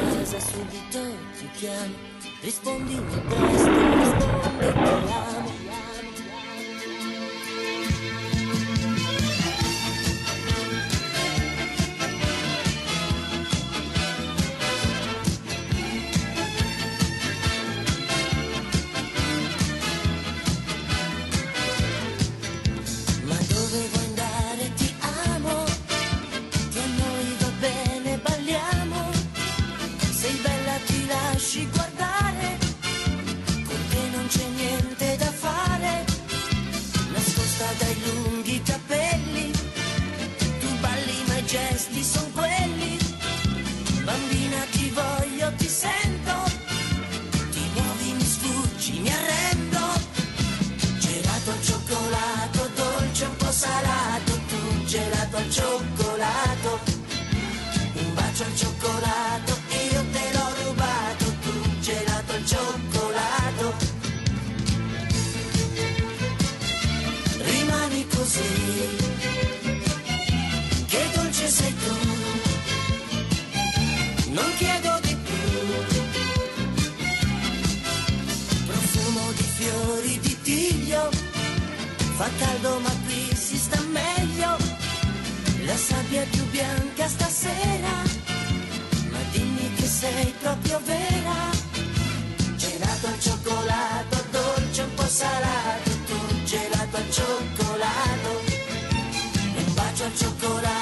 casa subito ti chiamo, rispondimi presto, rispondi ti amo. Così, che dolce sei tu, non chiedo di più profumo di fiori di tiglio. Fa caldo ma qui si sta meglio. La sabbia più bianca stasera. Ma dimmi che sei proprio vera. Gelato al cioccolato, dolce un po' salato. Tu gelato al cioccolato. muchacho corazón.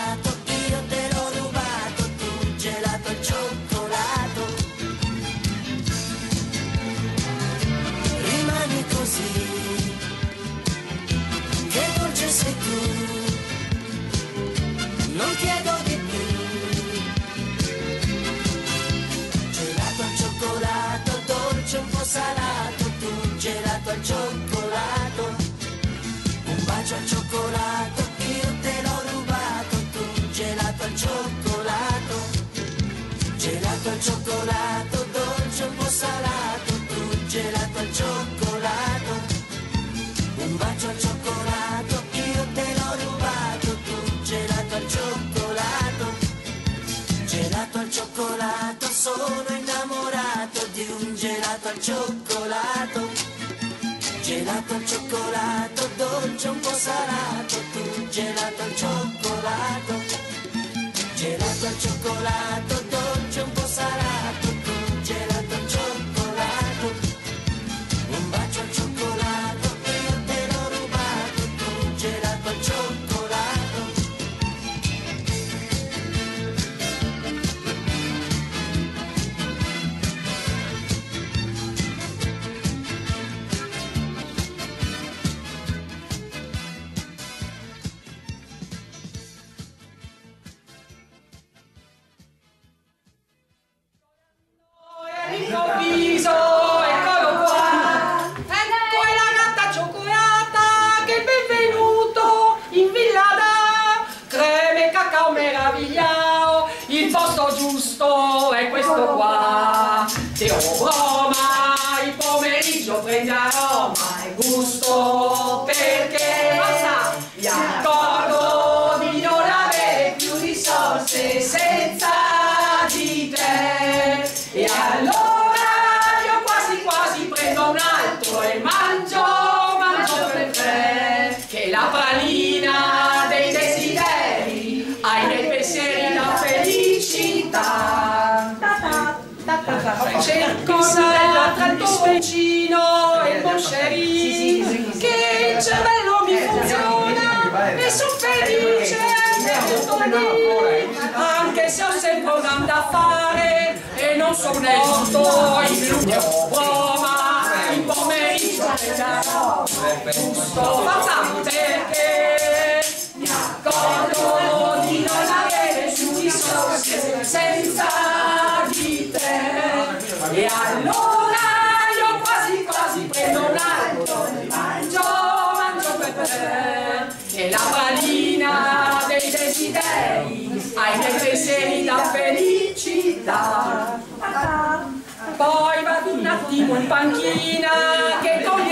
Al cioccolato. Gelato al cioccolato, dolce un po' salato, tu gelato al cioccolato. Gelato al cioccolato, Roma, il pomeriggio prende aroma e gusto, perché Cerco sarà tra il pomponcino e il moscerino che il cervello mi funziona e sono felice per tutto lì anche se ho sempre un da fare e non so onesto in luglio Roma il pomeriggio è già giusto mi accorgo di non avere più risorse senza hai dei pensieri da felicità. Poi vado un attimo in panchina che con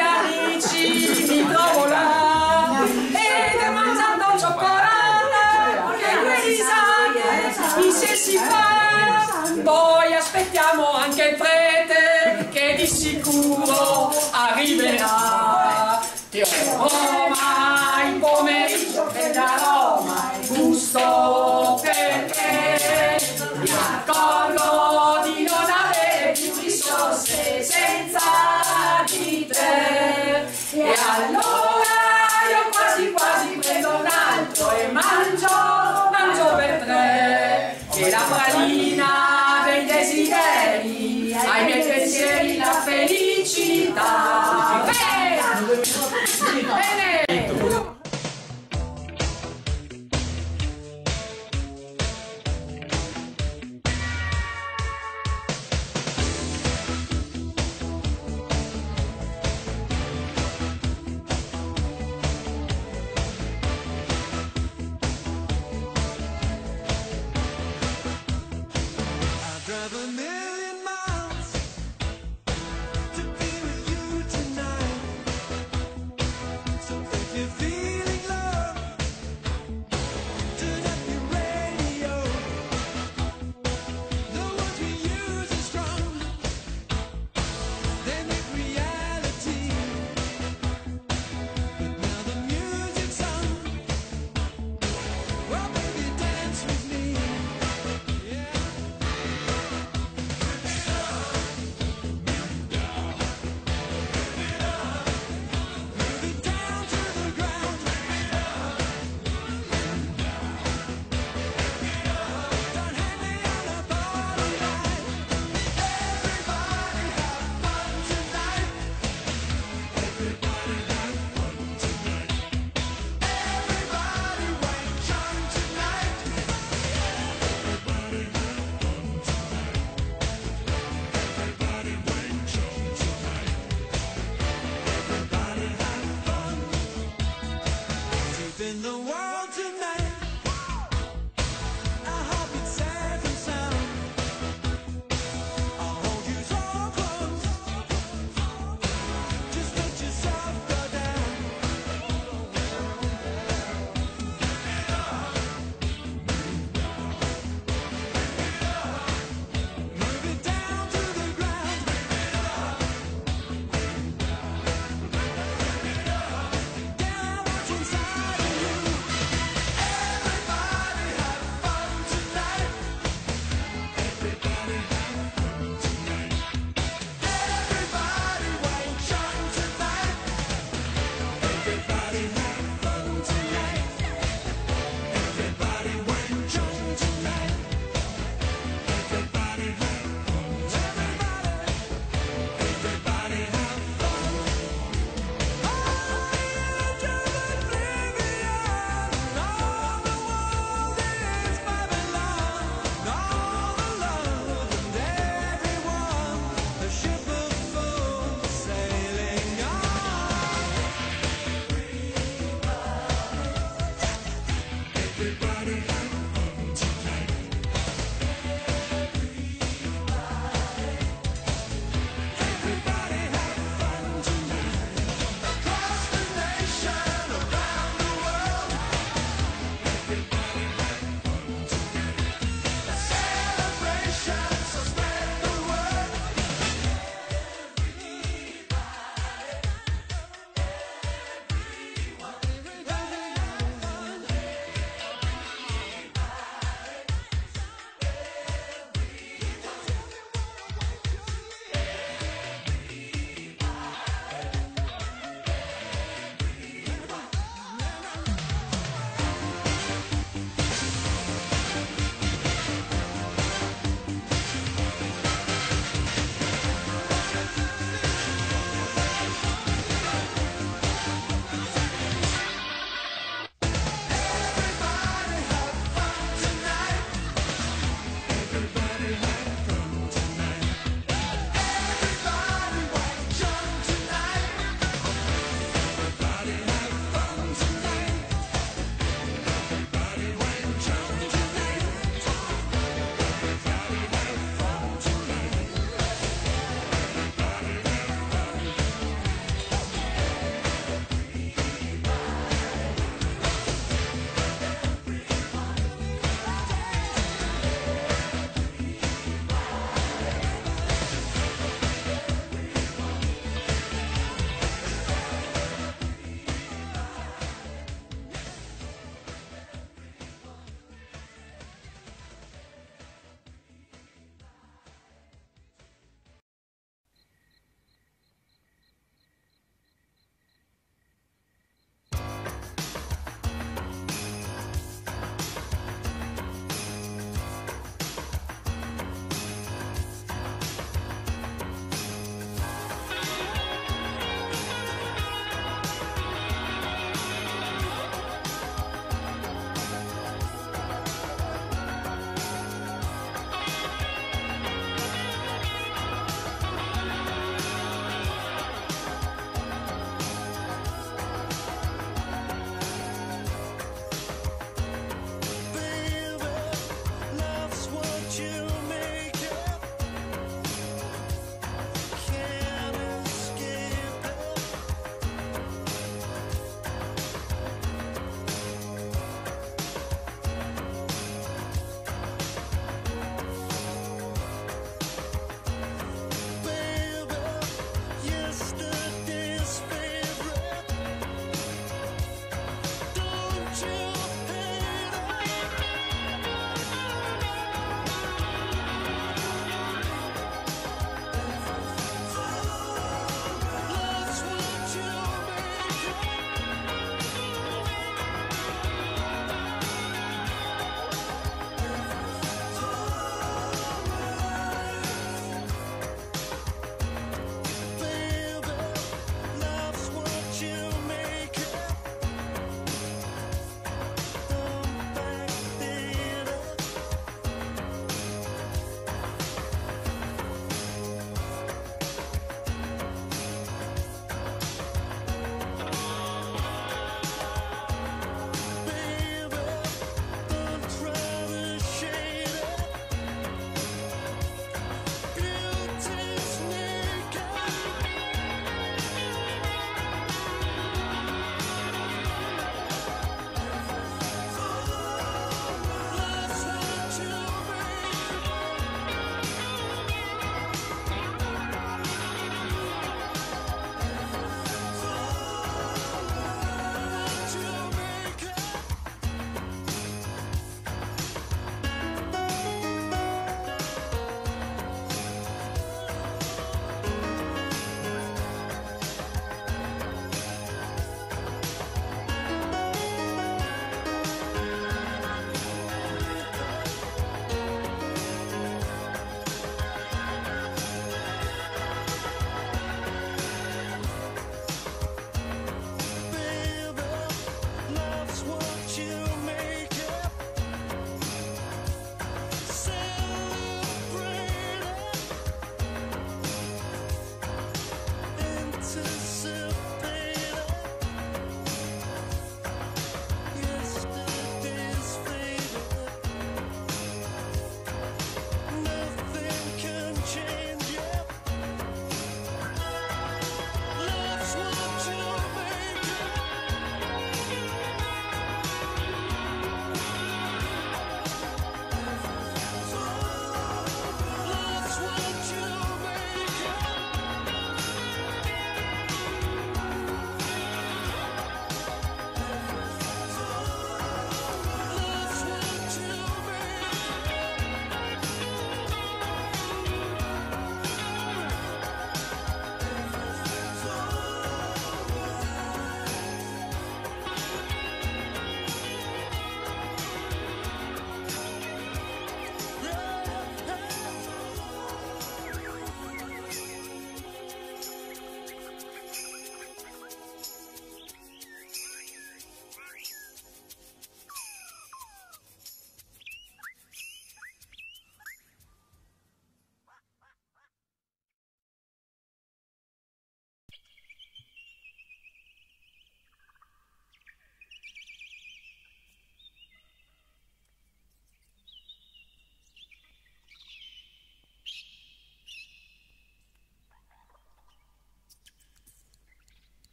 Everybody.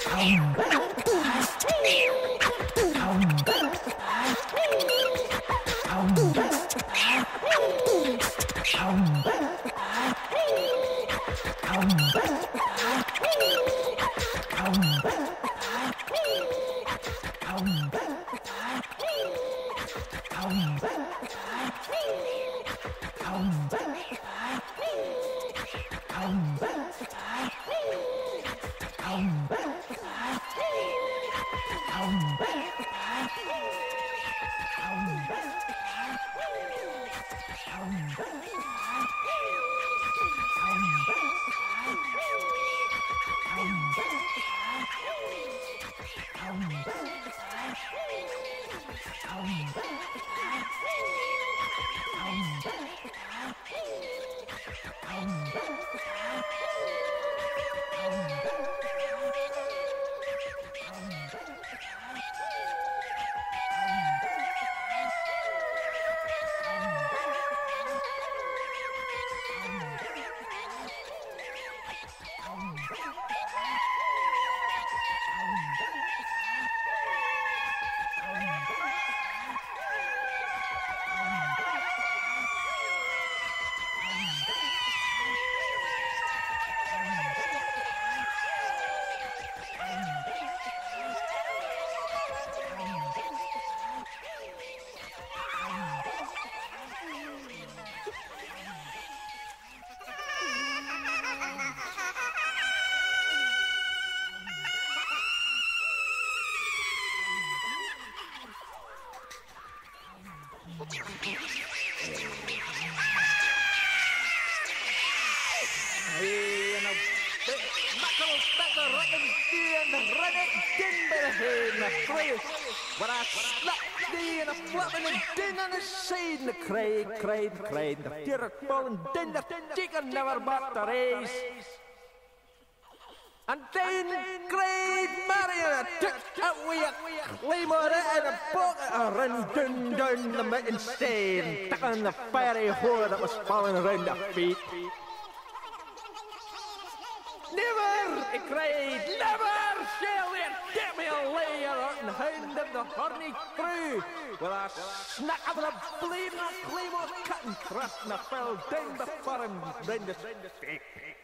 time. Ayan ang Knuckle-tackle, running in, running in, in the craze. When I slapped thee in a flubbing and ding on the shade, the crane, crane, crane, the tear falling, din the chicken never bought the race. And then great Mario took away a claymore and a bucket and ran down, down the mountain stuck on the fiery whore that was falling around their feet. Never, he cried, never shall there get me a layer and hound of the horny crew with a snack of the blade and a claymore cut and thrust and I fell down before him round the stake.